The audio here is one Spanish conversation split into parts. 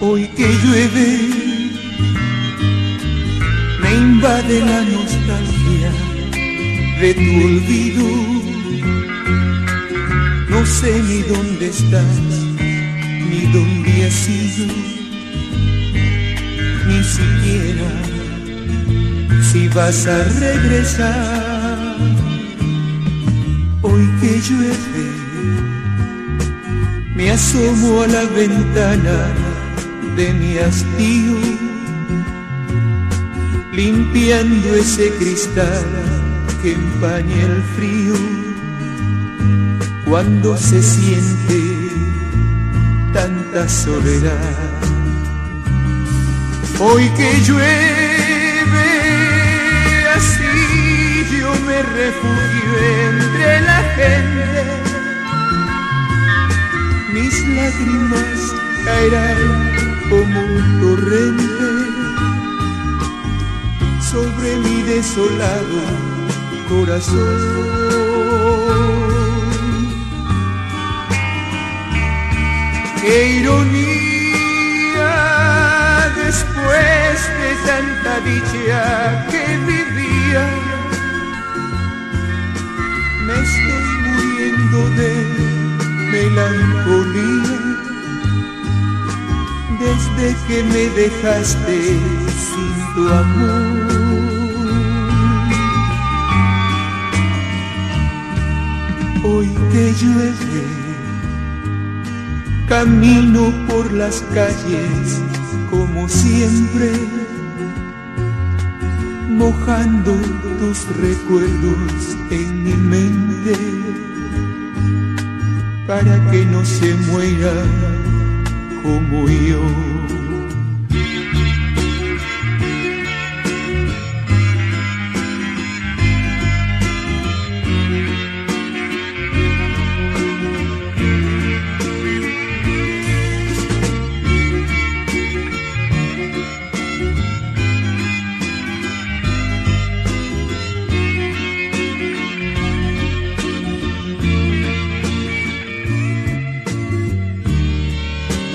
Hoy que llueve, me invade la nostalgia de tu olvido. No sé ni dónde estás, ni dónde has sido, ni siquiera si vas a regresar. Hoy que llueve, me asomo a la ventana de mi hastío, limpiando ese cristal que empaña el frío cuando se siente tanta soledad. Hoy que llueve así yo me refugio entre la gente, mis lágrimas caerán como un torrente sobre mi desolado corazón. Qué ironía después de tanta dicha que vivía, me estoy muriendo de melancolía desde que me dejaste sin tu amor. Hoy que llueve, camino por las calles como siempre, mojando tus recuerdos en mi mente, para que no se muera como yo.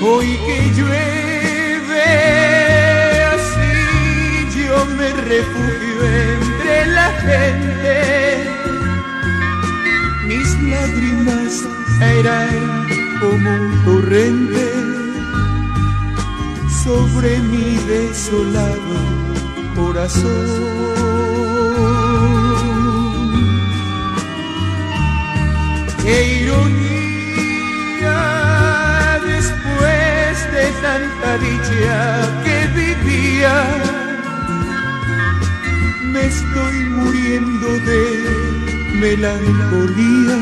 Hoy que llueve así yo me refugio entre la gente. Mis lágrimas caerán como un torrente sobre mi desolado corazón. Qué ironía tanta dicha que vivía. Me estoy muriendo de melancolía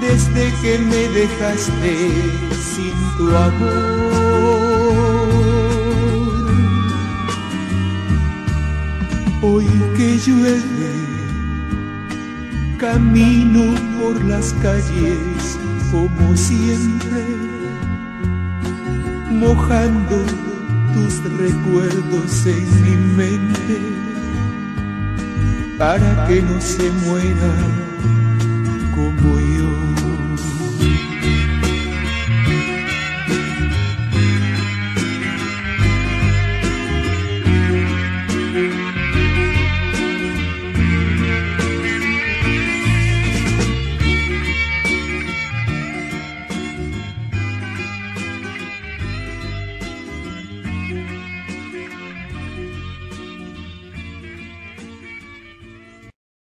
desde que me dejaste sin tu amor. Hoy que llueve, camino por las calles como siempre mojando tus recuerdos en mi mente para que no se muera como yo.